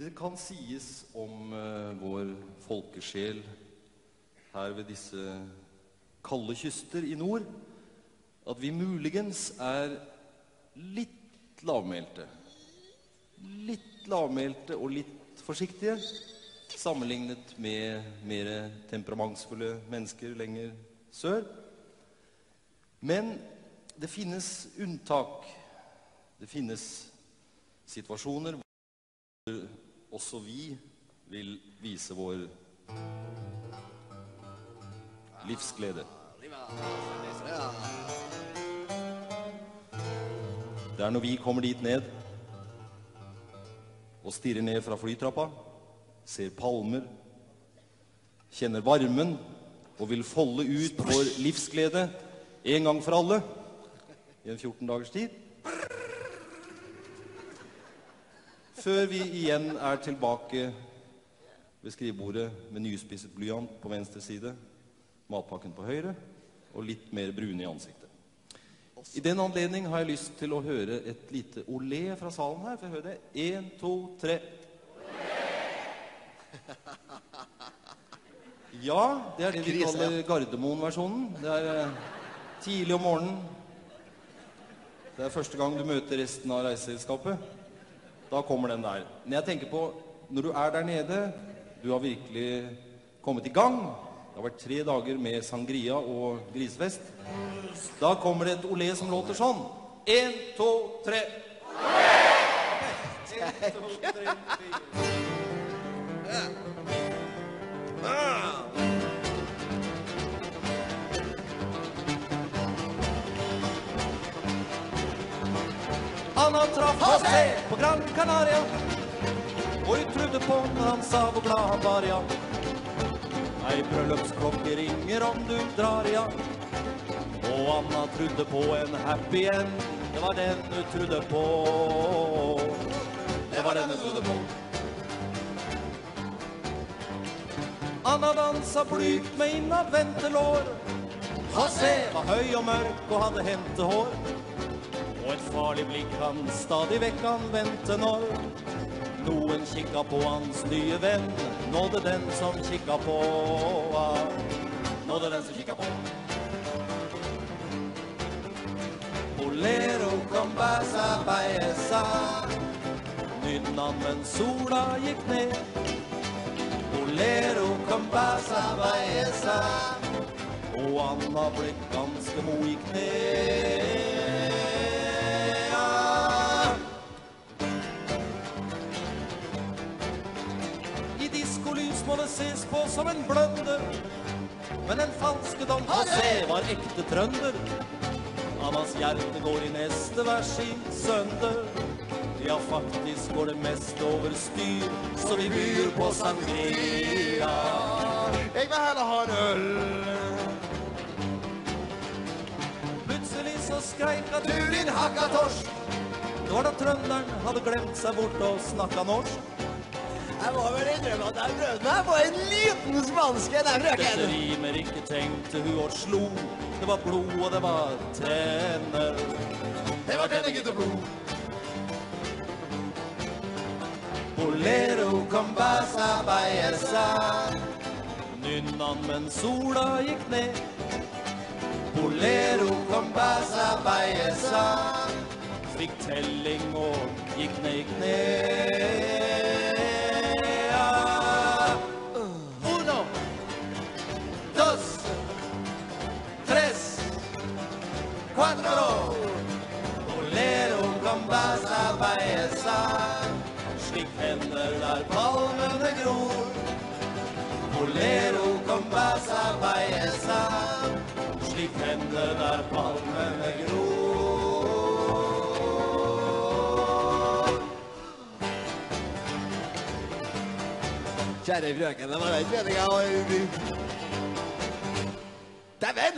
Det kan sies om eh, vår folkesjel her ved disse kalde kyster i nord at vi muligens er litt lavmælte. Litt lavmælte og litt forsiktige sammenlignet med mer temperamentsfulle mennesker lenger sør. Men det finnes unntak. Det finnes situasjoner hvor også vi vil vise vår livsglede. Det er når vi kommer dit ned og stirrer ned fra flytrappa, ser palmer, kjenner varmen og vil folde ut vår livsglede en gang for alle i en 14 dagers tid. Før vi igjen er tilbake ved skrivebordet med nyspisset blyant på venstre side, matpakken på høyre og litt mer brune i ansiktet. I den anledning har jeg lyst til å høre et lite olé fra salen her. Får jeg høre det? Én, to, tre. Ja, det er det vi kaller Gardermoen-versjonen. Det er eh, tidlig om morgenen. Det er første gang du møter resten av reiseselskapet. Da kommer den der. Men jeg tenker på, når du er der nede, du har virkelig kommet i gang. Det har vært tre dager med sangria og grisefest. Da kommer det et olé som låter sånn. En, to, tre. En, to, tre, fire. Anna traff José på Gran Canaria. Og hun trodde på når han sa hvor glad han var, ja. Ei bryllupsklokke ringer om du drar, ja. Og Anna trodde på en happy end. Det var den hun trodde på. Det var den hun trodde på. Anna dansa blygt med innadvendte lår. José var høy og mørk og hadde hentehår. Og et farlig blikk han stadig vekk han vendte når noen kikka på hans nye venn. Nådde den som kikka på han. Nådde den som kikka på. Bolero con basa baesa. Nynna mens sola gikk ned. Bolero con basa baesa. Og Anna ble ganske mo i kne. Det ses på som en blønder. Men den falske Don José var ekte trønder. Annas hjerte går i neste vers i sønder. Ja, faktisk går det mest over styr, så vi byr på sangria. Jeg vil heller ha en øl. Plutselig så skreik at du din hakka torsk. Det var da trønderen hadde glemt seg bort og snakka norsk. Jeg må vel innrømme at jeg prøvde meg på en liten spansk en, jeg, Dette rimer ikke, tenkte hun og slo. Det var blod, og det var tenner. Det var tenner, gutt og blod. Bolero con basa baesa. Nynnan mens sola gikk ned. Bolero con basa baesa. Fikk telling og gikk ned, gikk ned. Slik hender der palmene gror. Bolero con basa baesa. Slik hender der palmene gror. Kjære frøken, det var den meninga. Dæven!